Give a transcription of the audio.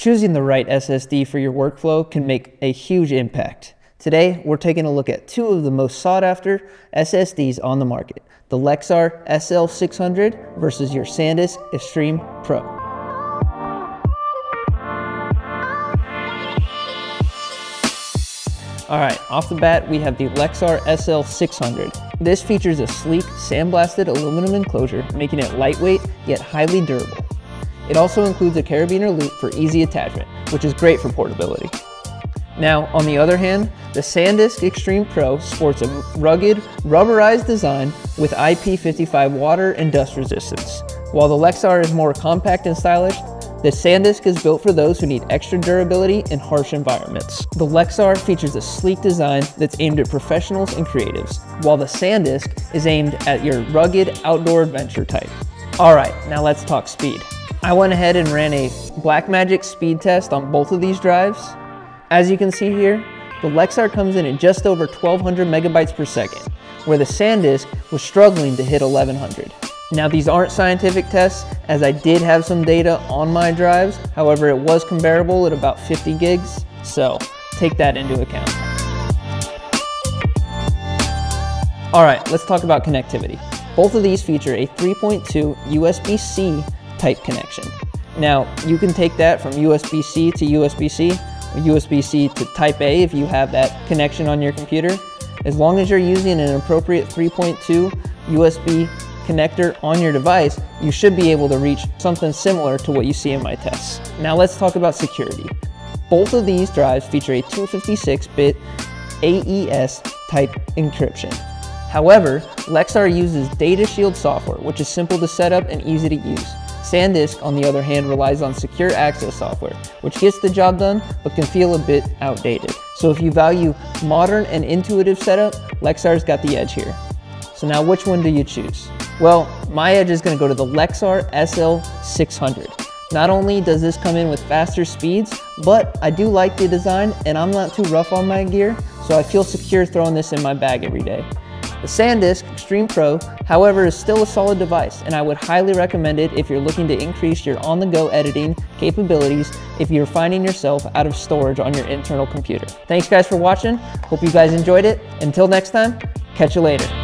Choosing the right SSD for your workflow can make a huge impact. Today, we're taking a look at two of the most sought after SSDs on the market, the Lexar SL600 versus your SanDisk Extreme Pro. All right, off the bat, we have the Lexar SL600. This features a sleek, sandblasted aluminum enclosure, making it lightweight yet highly durable. It also includes a carabiner loop for easy attachment, which is great for portability. Now, on the other hand, the SanDisk Extreme Pro sports a rugged, rubberized design with IP55 water and dust resistance. While the Lexar is more compact and stylish, the SanDisk is built for those who need extra durability in harsh environments. The Lexar features a sleek design that's aimed at professionals and creatives, while the SanDisk is aimed at your rugged outdoor adventure type. All right, now let's talk speed. I went ahead and ran a Blackmagic speed test on both of these drives. As you can see here, the Lexar comes in at just over 1200 megabytes per second, where the SanDisk was struggling to hit 1100. Now these aren't scientific tests as I did have some data on my drives, however it was comparable at about 50 gigs, so take that into account. All right, let's talk about connectivity. Both of these feature a 3.2 USB-C type connection. Now, you can take that from USB-C to USB-C, or USB-C to Type A if you have that connection on your computer. As long as you're using an appropriate 3.2 USB connector on your device, you should be able to reach something similar to what you see in my tests. Now let's talk about security. Both of these drives feature a 256-bit AES type encryption. However, Lexar uses Data Shield software, which is simple to set up and easy to use. SanDisk, on the other hand, relies on secure access software, which gets the job done but can feel a bit outdated. So if you value modern and intuitive setup, Lexar's got the edge here. So now which one do you choose? Well, my edge is gonna go to the Lexar SL600. Not only does this come in with faster speeds, but I do like the design and I'm not too rough on my gear, so I feel secure throwing this in my bag every day. The SanDisk Extreme Pro, however, is still a solid device, and I would highly recommend it if you're looking to increase your on-the-go editing capabilities if you're finding yourself out of storage on your internal computer. Thanks guys for watching. Hope you guys enjoyed it. Until next time, catch you later.